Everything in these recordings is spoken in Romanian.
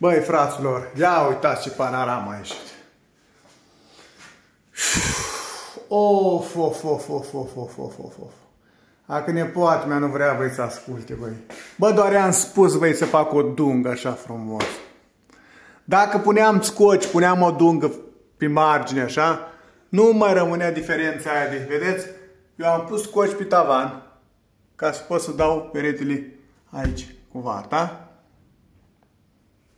Băi, fraților, ia uitați ce panorama a ieșit. Of, of, of, of, of, of, of, of, of. Dacă nepoate mea nu vrea, băi, să asculte, băi. Bă, doar i-am spus, băi, să fac o dungă așa frumos. Dacă puneam scoci, puneam o dungă pe margine, așa, nu mai rămânea diferența aia de, vedeți? Eu am pus scoci pe tavan, ca să pot să dau peretele aici, cu da?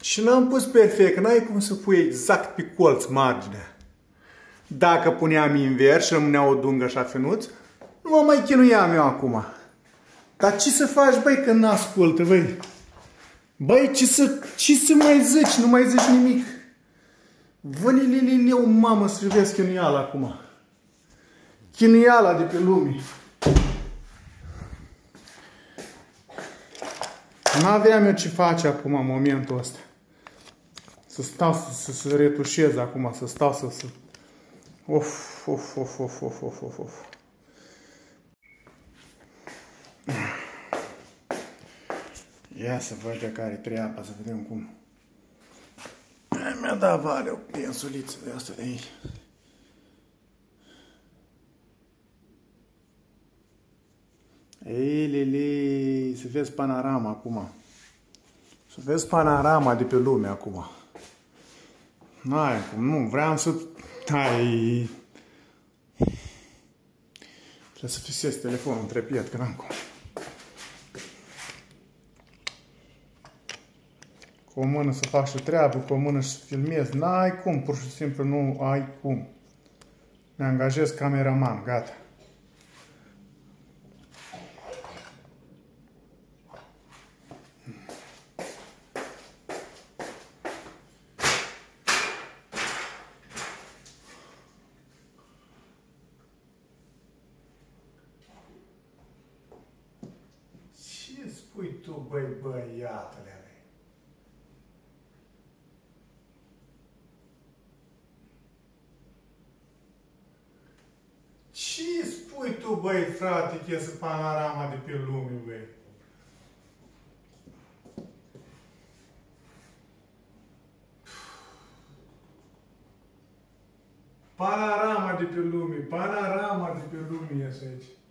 Și n-am pus perfect, n-ai cum să pui exact pe colț marginea. Dacă puneam invers și rămânea o dungă așa finuț, nu mă mai chinuiam eu acum. Dar ce să faci, băi, când n-ascultă, băi? Băi, ce să, ce să mai zici? Nu mai zici nimic. Vălililileu, mamă, să vezi chinuiala acum. Chinuiala de pe lume. N-aveam eu ce face acum în momentul ăsta. Să stau să, să, să retușez acum, să stau să... să... Of, of, of, of, of, of, of, of. Ia să văd de care treaba, să vedem cum. Mi-a dat vale o pensuliță de asta de aici. Ei, Lili, să vezi panorama acum. Să vezi panorama de pe lume acum. N-ai cum, nu, vreau să... Hai... Trebuie să fisez telefonul între piet, că n-am cum. Cu o mână să fac și treabă, cu o mână să filmez. N-ai cum, pur și simplu nu ai cum. Ne angajez cameraman, gata. Ce spui tu, băi, băiatele? Ce spui tu, băi, frate, că iese panorama de pe lume, băi? Panorama de pe lume, panorama de pe lume iese aici.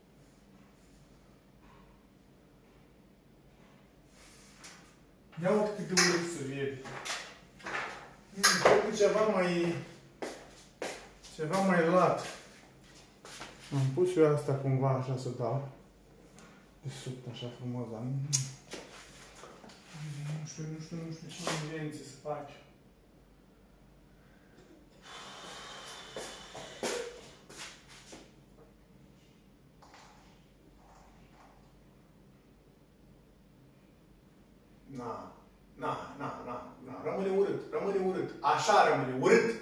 Ia uite cât de urât să vede. Mm, ceva mai... Ceva mai lat. Am pus eu asta cumva așa să dau. De sub așa frumos, dar nu... Nu știu, nu știu, nu știu ce invenție să faci. Na, na, na, na, na, rămâne urât, rămâne urât. Așa rămâne urât.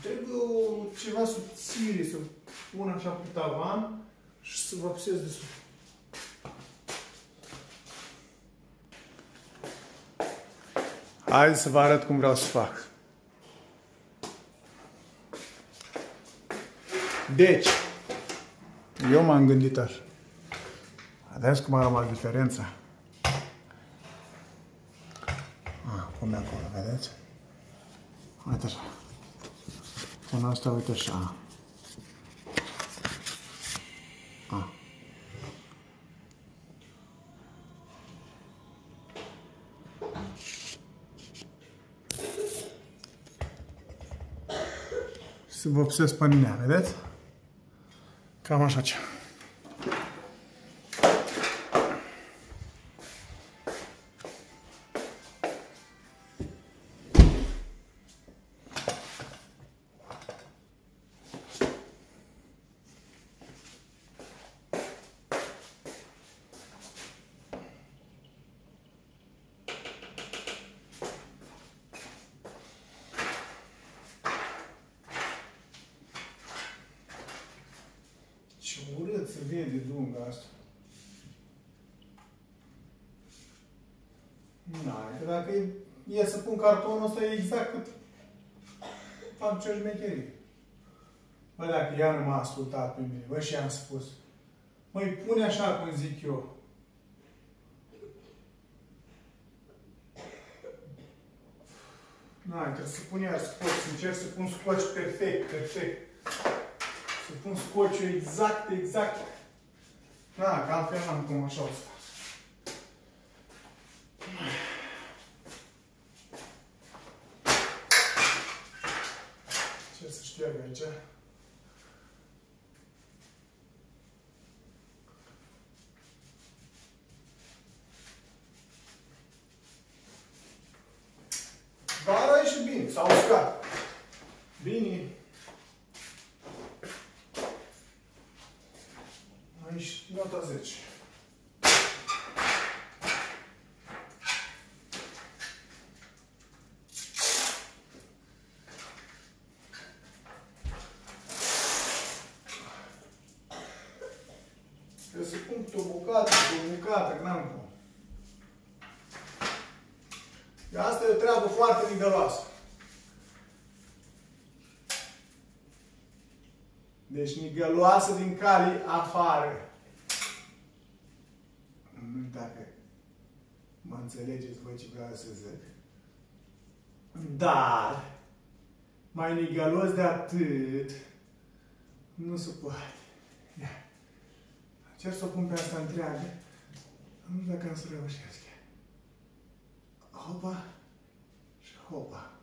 Trebuie o, ceva subțire să pun așa pe tavan și să vopsez de sub. Hai să vă arăt cum vreau să fac. Deci, eu m-am gândit așa. Vedeți cum a rămas diferența? Ah, cum e acolo, vedeți? Uite așa. În asta, uite așa. Ah. se vopsesc pe mine, vedeți? Cam așa ceva. Se vede dunga asta. Na, că dacă e e să pun cartonul ăsta exact cât fac ce șmecherie. Bă, dacă ea nu m-a ascultat pe mine, bă, și am spus, măi, pune așa cum zic eu. Na, trebuie să pun iar scoci, încerc să pun scoci perfect, perfect. Să pun scociul exact, exact. Da, că altfel n-am cum așa o să fac. Ce să șterg aici? Dar a ieșit bine, s-a uscat. Bine. Aici, nota 10. Trebuie să pun câte o bucată, câte o bucată, că n-am cum. Asta e o treabă foarte nigăloasă. Deci nigăloasă din cale afară. Nu dacă mă înțelegeți voi ce vreau să zic. Dar, mai nigălos de atât, nu se poate. Ia. Cer să o pun pe asta întreagă. Nu știu dacă am să reușesc. Și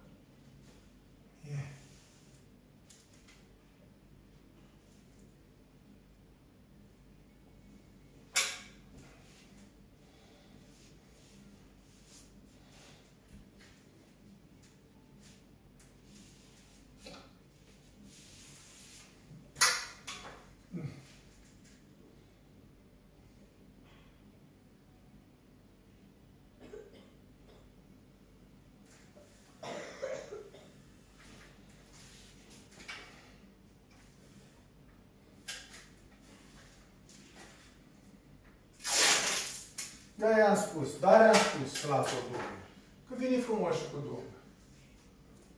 Da, i-am spus, dar i-am spus să las-o Domnul. Că vine frumos și cu Domnul.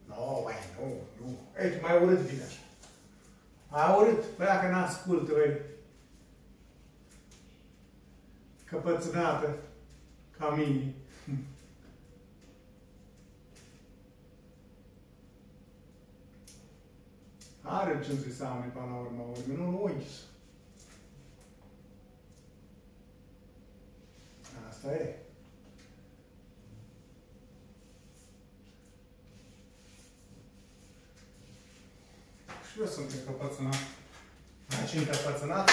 Nu, no, mai nu, nu. Ei, mai urât vine așa. Mai urât. Băi, dacă n-ascultă, băi. Căpățânată, ca mine. Are ce să seamănă până la urmă, urmă, nu, nu uiți. Asta e. Și eu sunt încăpățânat. Aici încăpățânat?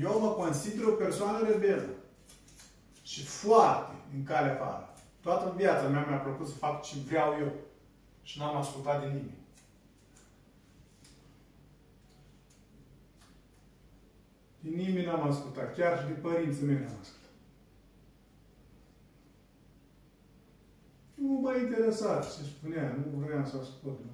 Eu mă consider o persoană rebelă. Și foarte în cale afară. Toată viața mea mi-a plăcut să fac ce vreau eu. Și n-am ascultat de nimeni. De nimeni n-am ascultat. Chiar și de părinții mei n-am ascultat. Nu m-a interesat ce spunea. Nu vreau să ascult. Nu.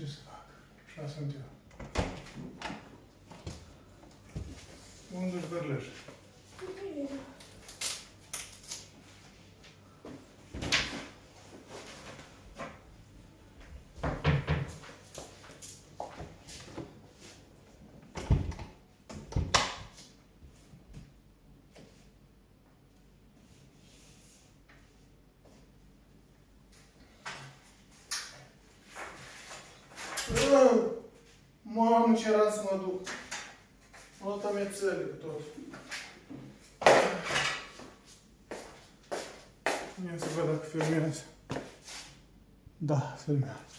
Ce să fac? Așa sunt eu. Unde-și bărlește? Mamă, ce era să mă duc. Alta mi-e țări tot. Ia să văd dacă filmează. Da, filmează.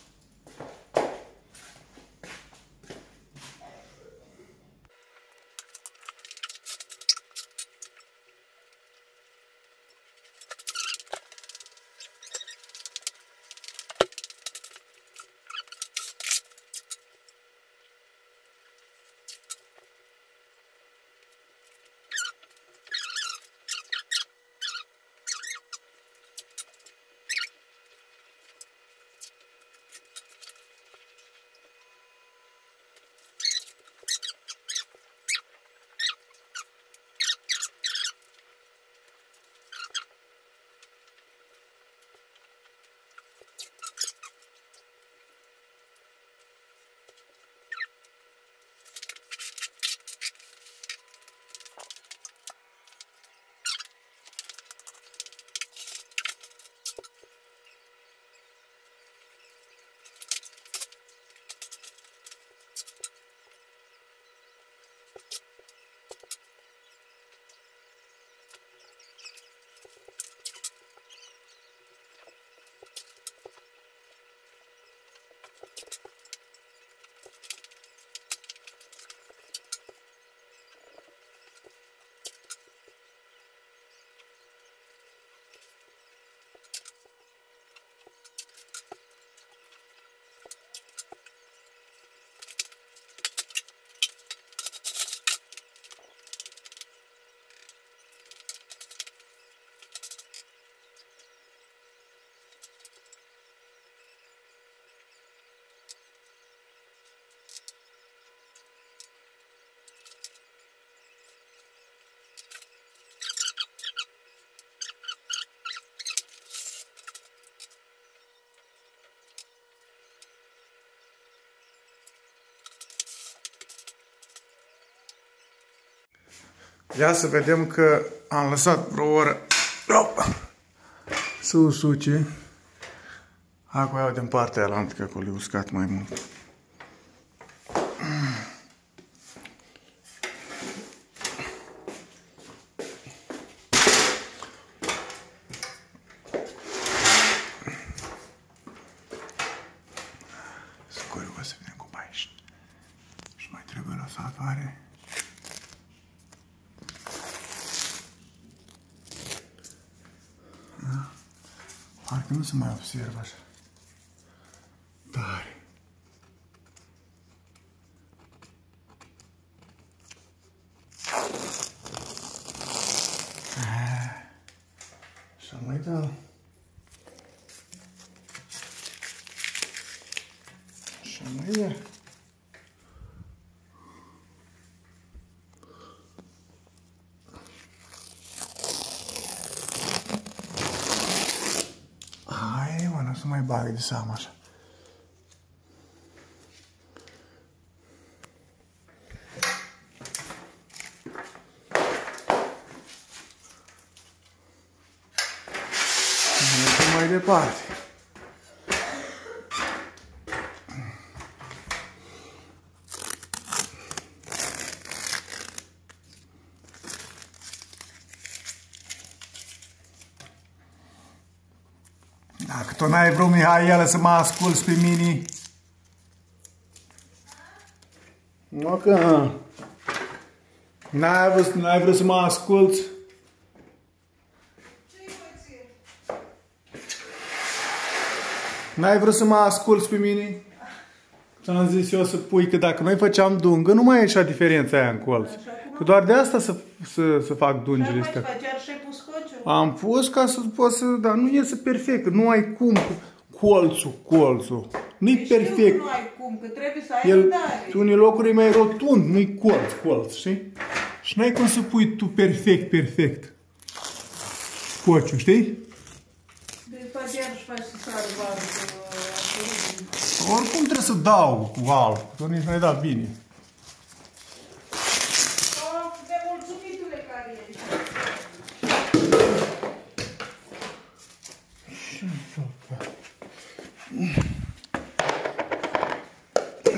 Ia să vedem că am lăsat vreo oră să usuce. Acum iau din partea aia, că acolo e uscat mai mult. fare da? Parcă nu se mai observă așa tare Așa mai dau. Așa mai dau. Să mai bag de seama așa. Mergem Dacă tu n-ai vrut, Mihaela, să mă asculți pe mine... Nu că... N-ai vrut, n-ai vrut să mă asculți? N-ai vrut să mă asculți pe mine? Ți-am zis eu să pui că dacă noi făceam dungă, nu mai ieșea diferența aia în colț. Că doar de asta să, să, să fac dungile astea. Am pus ca să pot să... Dar nu iese perfect, nu ai cum colțul, colțul. Nu-i deci perfect. nu ai cum, că trebuie să ai El, răbdare. unii locuri e mai rotund, nu-i colț, colț, știi? Și n-ai cum să pui tu perfect, perfect. Cociu, știi? De fapt, și faci să sară vară, Oricum trebuie să dau cu alb, că nici nu-i dat bine.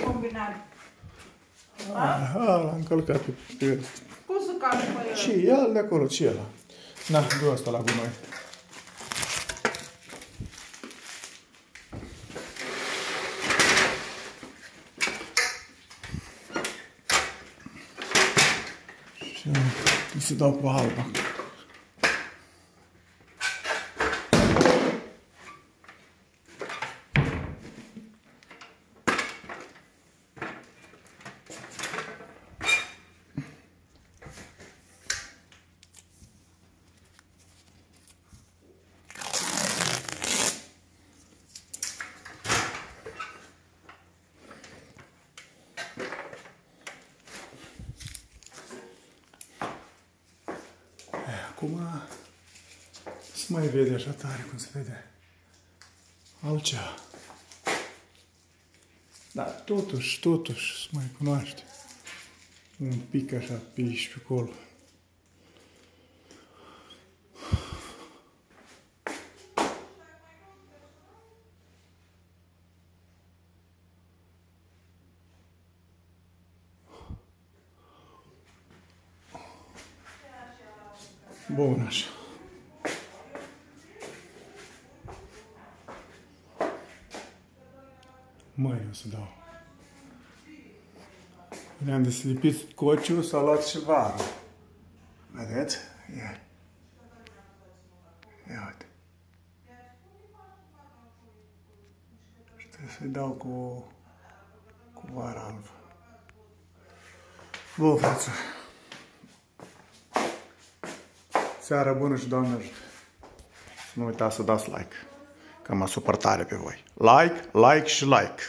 Combinat. Aha, l-am încălcat pe, pe Poți să calci pe el. Ce e de acolo? Ce e ăla? Na, du asta la gunoi. Și să dau cu alba. Acum se mai vede așa tare cum se vede altceva. Dar totuși, totuși se mai cunoaște un pic așa pe aici pe acolo. Bun, așa. Mai o să dau. Ne-am deslipit cociul, s-a luat și vară. Vedeți? Ia. Ia uite. Și trebuie să-i dau cu, cu vara albă. Bun, frate. Seara bună și Doamne ajută! Să nu uitați să dați like, că mă supăr tare pe voi. Like, like și like!